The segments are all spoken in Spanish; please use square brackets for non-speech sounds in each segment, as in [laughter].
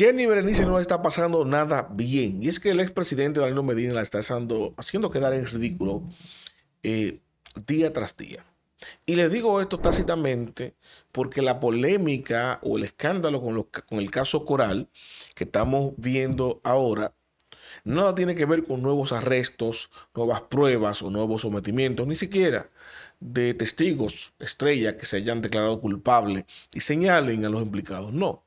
Jenny Berenice no está pasando nada bien. Y es que el expresidente Danilo Medina la está haciendo, haciendo quedar en ridículo eh, día tras día. Y le digo esto tácitamente porque la polémica o el escándalo con, con el caso Coral que estamos viendo ahora nada tiene que ver con nuevos arrestos, nuevas pruebas o nuevos sometimientos, ni siquiera de testigos estrella que se hayan declarado culpables y señalen a los implicados. No.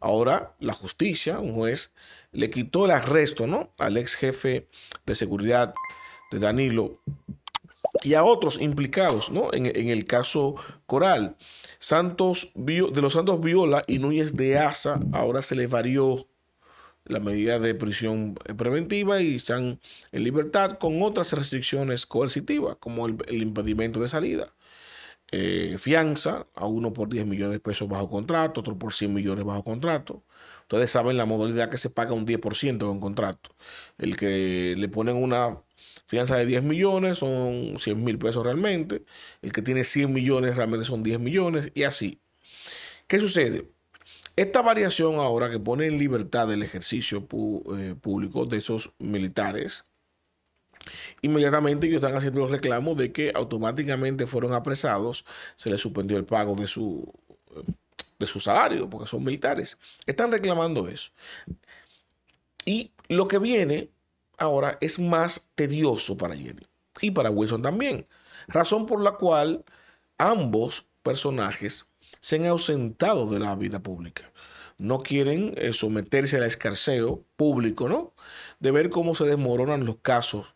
Ahora la justicia, un juez, le quitó el arresto ¿no? al ex jefe de seguridad de Danilo y a otros implicados ¿no? en, el caso Coral. Santos, de los Santos Viola y Núñez de Asa, ahora se les varió la medida de prisión preventiva y están en libertad con otras restricciones coercitivas, como el, impedimento de salida. Eh, fianza a uno por 10 millones de pesos bajo contrato, otro por 100 millones bajo contrato. Ustedes saben la modalidad que se paga un 10% en un contrato. El que le ponen una fianza de 10 millones son 100 mil pesos realmente. El que tiene 100 millones realmente son 10 millones y así. ¿Qué sucede? Esta variación ahora que pone en libertad el ejercicio eh, público de esos militares, inmediatamente ellos están haciendo los reclamos de que automáticamente fueron apresados, se les suspendió el pago de su, de su salario, porque son militares. Están reclamando eso. Y lo que viene ahora es más tedioso para Jenny y para Wilson también. Razón por la cual ambos personajes se han ausentado de la vida pública. No quieren eh, someterse al escarceo público, ¿no? De ver cómo se desmoronan los casos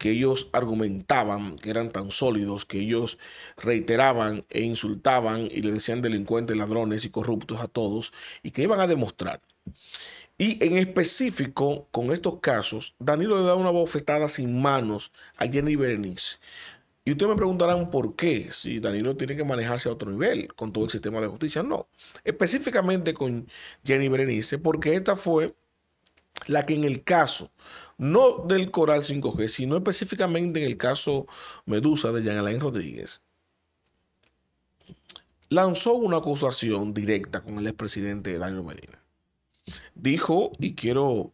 que ellos argumentaban que eran tan sólidos, que ellos reiteraban e insultaban y le decían delincuentes, ladrones y corruptos a todos, y que iban a demostrar. Y en específico, con estos casos, Danilo le da una bofetada sin manos a Jenny Berenice. Y ustedes me preguntarán por qué, si Danilo tiene que manejarse a otro nivel con todo el sistema de justicia. No, específicamente con Jenny Berenice, porque esta fue la que en el caso, no del Coral 5G, sino específicamente en el caso Medusa de Jean Alain Rodríguez, lanzó una acusación directa con el expresidente Danilo Medina dijo, y quiero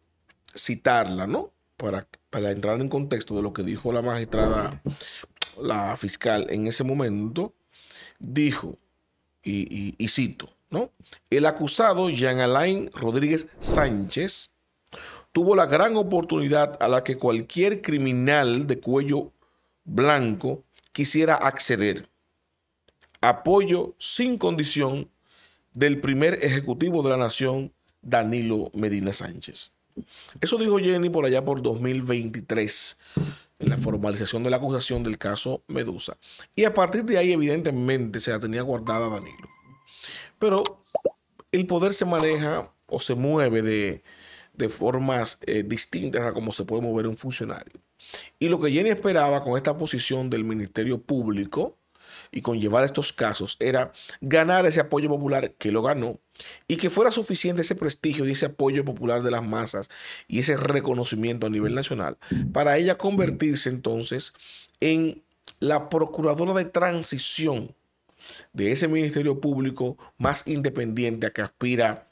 citarla, ¿no? Para, para entrar en contexto de lo que dijo la magistrada, la fiscal en ese momento, dijo, y, y cito, ¿no? El acusado Jean Alain Rodríguez Sánchez tuvo la gran oportunidad a la que cualquier criminal de cuello blanco quisiera acceder. Apoyo sin condición del primer ejecutivo de la nación Danilo Medina Sánchez. Eso dijo Jenny por allá por 2023, en la formalización de la acusación del caso Medusa. Y a partir de ahí, evidentemente, se la tenía guardada Danilo. Pero el poder se maneja o se mueve de, formas eh, distintas a como se puede mover un funcionario. Y lo que Jenny esperaba con esta posición del Ministerio Público y con llevar estos casos era ganar ese apoyo popular que lo ganó y que fuera suficiente ese prestigio y ese apoyo popular de las masas y ese reconocimiento a nivel nacional para ella convertirse entonces en la procuradora de transición de ese ministerio público más independiente a que aspira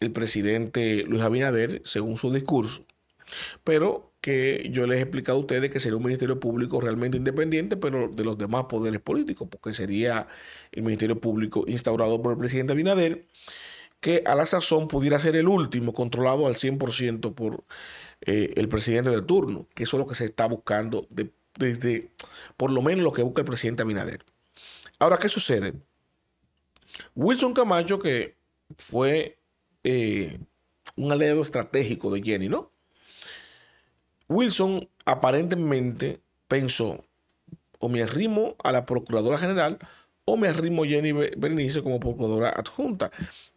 el presidente Luis Abinader, según su discurso. Pero que yo les he explicado a ustedes que sería un ministerio público realmente independiente, pero de los demás poderes políticos, porque sería el ministerio público instaurado por el presidente Abinader, que a la sazón pudiera ser el último, controlado al 100% por eh, el presidente de turno, que eso es lo que se está buscando desde, por lo menos lo que busca el presidente Abinader. Ahora, ¿qué sucede? Wilson Camacho, que fue eh, un aliado estratégico de Jenny, ¿no? Wilson aparentemente pensó, o me arrimo a la Procuradora General o me arrimo Jenny Berenice como Procuradora Adjunta,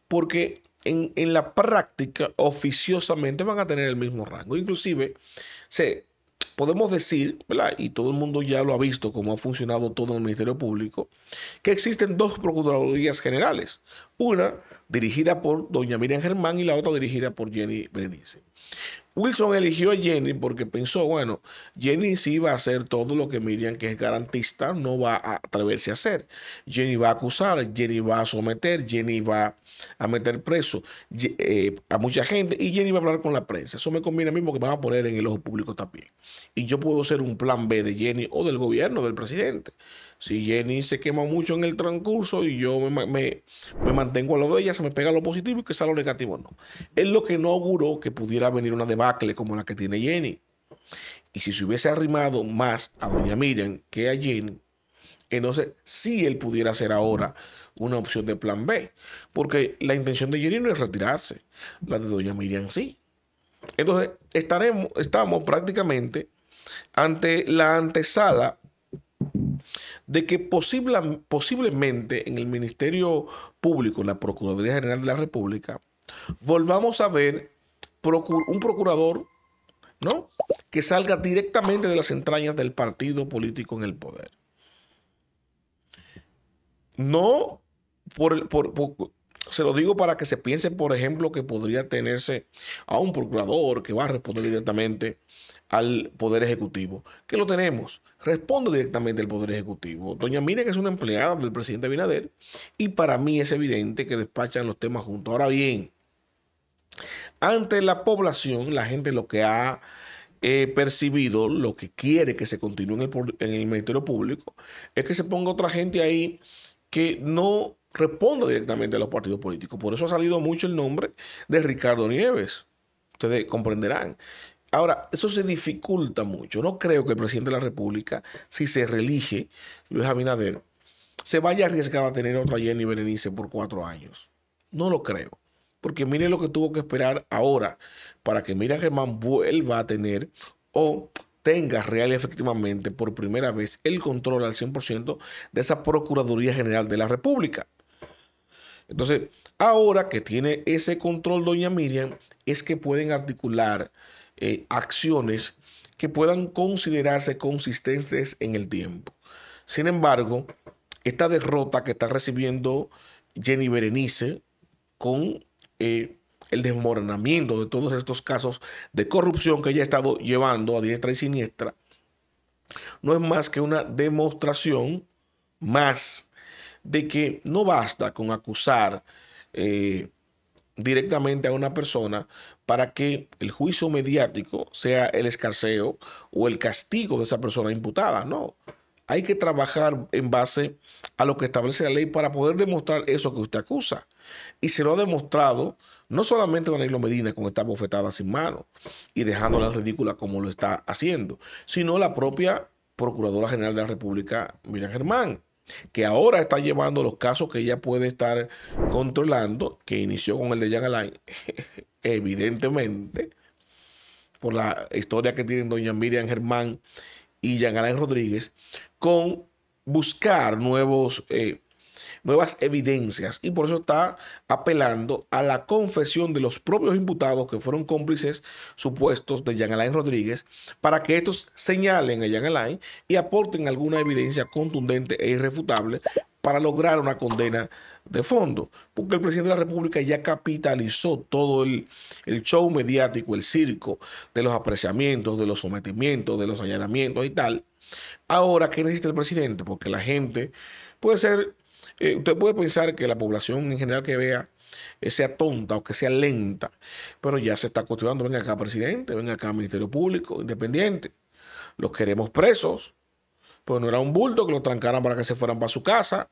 porque en, la práctica oficiosamente van a tener el mismo rango. Inclusive, se, podemos decir, ¿verdad? y todo el mundo ya lo ha visto cómo ha funcionado todo en el Ministerio Público, que existen dos Procuradurías Generales, una dirigida por doña Miriam Germán y la otra dirigida por Jenny Berenice. Wilson eligió a Jenny porque pensó, bueno, Jenny sí va a hacer todo lo que Miriam, que es garantista, no va a atreverse a hacer. Jenny va a acusar, Jenny va a someter, Jenny va a meter preso eh, a mucha gente y Jenny va a hablar con la prensa. Eso me conviene a mí porque me va a poner en el ojo público también. Y yo puedo ser un plan B de Jenny o del gobierno, del presidente. Si Jenny se quema mucho en el transcurso y yo me, me, mantengo a lo de ella, se me pega lo positivo y que sea lo negativo, no. Es lo que no auguró que pudiera venir una debacle como la que tiene Jenny. Y si se hubiese arrimado más a doña Miriam que a Jenny, entonces sí él pudiera ser ahora una opción de plan B. Porque la intención de Jenny no es retirarse, la de doña Miriam sí. Entonces estaremos, estamos prácticamente ante la antesala de que posiblemente en el Ministerio Público, en la Procuraduría General de la República, volvamos a ver un procurador ¿no? que salga directamente de las entrañas del partido político en el poder. No por, se lo digo para que se piense, por ejemplo, que podría tenerse a un procurador que va a responder directamente al Poder Ejecutivo, que lo tenemos, responde directamente al Poder Ejecutivo. Doña Miriam es una empleada del presidente Binader y para mí es evidente que despachan los temas juntos. Ahora bien, ante la población, la gente lo que ha eh, percibido, lo que quiere que se continúe en el, en el Ministerio Público, es que se ponga otra gente ahí que no responda directamente a los partidos políticos. Por eso ha salido mucho el nombre de Ricardo Nieves. Ustedes comprenderán. Ahora, eso se dificulta mucho. No creo que el presidente de la República, si se reelige Luis Abinader, se vaya a arriesgar a tener otra Jenny Berenice por cuatro años. No lo creo. Porque mire lo que tuvo que esperar ahora para que Miriam Germán vuelva a tener o tenga real y efectivamente por primera vez el control al 100% de esa Procuraduría General de la República. Entonces, ahora que tiene ese control doña Miriam, es que pueden articular eh, acciones que puedan considerarse consistentes en el tiempo. Sin embargo, esta derrota que está recibiendo Jenny Berenice con eh, el desmoronamiento de todos estos casos de corrupción que ella ha estado llevando a diestra y siniestra, no es más que una demostración más de que no basta con acusar eh, directamente a una persona para que el juicio mediático sea el escarceo o el castigo de esa persona imputada. No, hay que trabajar en base a lo que establece la ley para poder demostrar eso que usted acusa. Y se lo ha demostrado no solamente Danilo Medina con esta bofetada sin mano y dejándola ridícula como lo está haciendo, sino la propia Procuradora General de la República, Miriam Germán que ahora está llevando los casos que ella puede estar controlando, que inició con el de Jean Alain, [laughs] evidentemente, por la historia que tienen doña Miriam Germán y Jean Alain Rodríguez, con buscar nuevos eh, nuevas evidencias y por eso está apelando a la confesión de los propios imputados que fueron cómplices supuestos de Jean Alain Rodríguez para que estos señalen a Jean Alain y aporten alguna evidencia contundente e irrefutable para lograr una condena de fondo, porque el presidente de la República ya capitalizó todo el, el, show mediático, el circo de los apreciamientos, de los sometimientos, de los allanamientos y tal. Ahora, ¿qué necesita el presidente? Porque la gente puede ser eh, usted puede pensar que la población en general que vea eh, sea tonta o que sea lenta, pero ya se está cuestionando, venga acá presidente, venga acá Ministerio Público, independiente, los queremos presos, pues no era un bulto que los trancaran para que se fueran para su casa,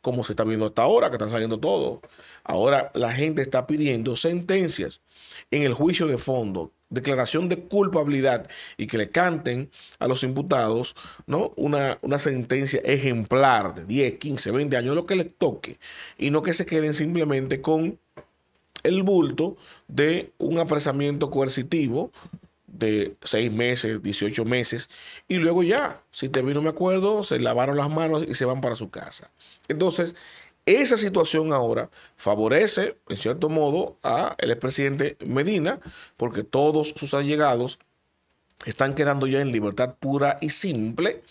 como se está viendo hasta ahora, que están saliendo todos. Ahora la gente está pidiendo sentencias en el juicio de fondo, declaración de culpabilidad y que le canten a los imputados ¿no? una, una sentencia ejemplar de 10, 15, 20 años, lo que les toque, y no que se queden simplemente con el bulto de un apresamiento coercitivo de 6 meses, 18 meses, y luego ya, si te vino me acuerdo, se lavaron las manos y se van para su casa. Entonces, esa situación ahora favorece, en cierto modo, a el expresidente Medina, porque todos sus allegados están quedando ya en libertad pura y simple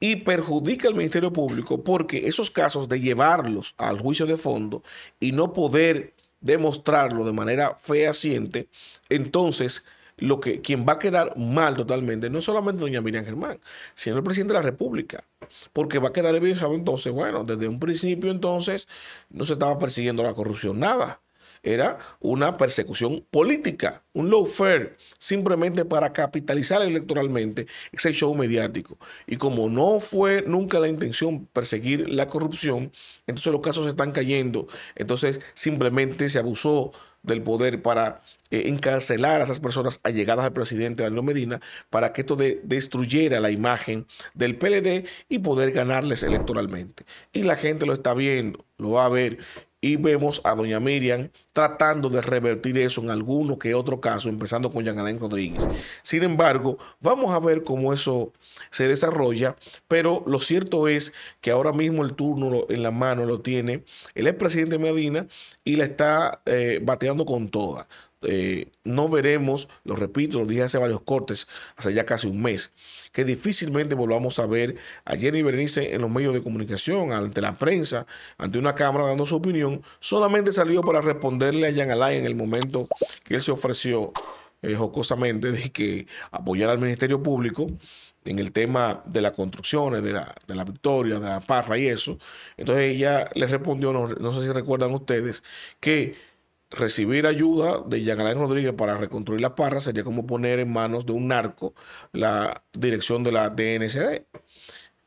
y perjudica al Ministerio Público porque esos casos de llevarlos al juicio de fondo y no poder demostrarlo de manera fehaciente, entonces lo que quien va a quedar mal totalmente no es solamente doña Miriam Germán, sino el presidente de la República, porque va a quedar evidenciado entonces, bueno, desde un principio entonces no se estaba persiguiendo la corrupción, nada era una persecución política, un lawfare, simplemente para capitalizar electoralmente ese show mediático. Y como no fue nunca la intención perseguir la corrupción, entonces los casos están cayendo. Entonces simplemente se abusó del poder para eh, encarcelar a esas personas allegadas al presidente Danilo Medina para que esto destruyera la imagen del PLD y poder ganarles electoralmente. Y la gente lo está viendo, lo va a ver y vemos a doña Miriam tratando de revertir eso en alguno que otro caso, empezando con Jean Rodríguez. Sin embargo, vamos a ver cómo eso se desarrolla, pero lo cierto es que ahora mismo el turno en la mano lo tiene el expresidente Medina y la está eh, bateando con toda. Eh, no veremos, lo repito, lo dije hace varios cortes, hace ya casi un mes, que difícilmente volvamos a ver a Jenny Berenice en los medios de comunicación, ante la prensa, ante una cámara dando su opinión. Solamente salió para responderle a Jean Alain en el momento que él se ofreció eh, jocosamente de que apoyara al Ministerio Público en el tema de las construcciones, de la, de la victoria, de la parra y eso. Entonces ella le respondió, no, no sé si recuerdan ustedes, que recibir ayuda de Jean Alain Rodríguez para reconstruir la parra sería como poner en manos de un narco la dirección de la DNCD.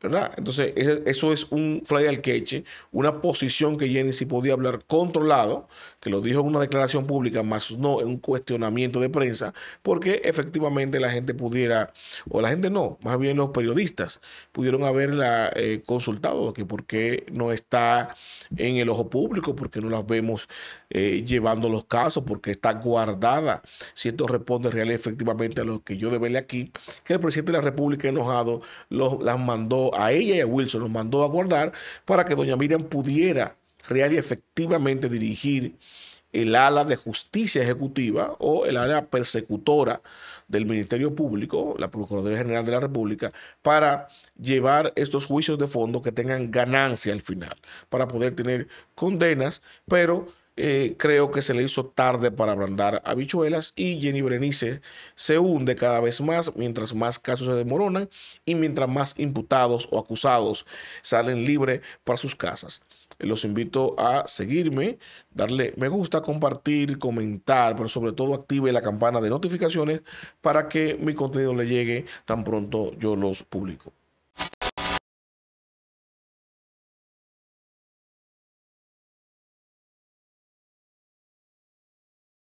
Entonces, eso es un fly al queche, una posición que Jenny sí podía hablar controlado, que lo dijo en una declaración pública, más no en un cuestionamiento de prensa, porque efectivamente la gente pudiera, o la gente no, más bien los periodistas, pudieron haberla eh, consultado, que por qué no está en el ojo público, porque no las vemos eh, llevando los casos, porque está guardada, si esto responde real efectivamente a lo que yo deberle aquí, que el presidente de la República enojado los, las mandó a ella y a Wilson los mandó a guardar para que doña Miriam pudiera real y efectivamente dirigir el ala de justicia ejecutiva o el ala persecutora del Ministerio Público, la Procuraduría General de la República, para llevar estos juicios de fondo que tengan ganancia al final, para poder tener condenas, pero eh, creo que se le hizo tarde para abrandar habichuelas y Jenny Berenice se hunde cada vez más mientras más casos se demoronan y mientras más imputados o acusados salen libres para sus casas. Los invito a seguirme, darle me gusta, compartir, comentar, pero sobre todo active la campana de notificaciones para que mi contenido le llegue tan pronto yo los publico.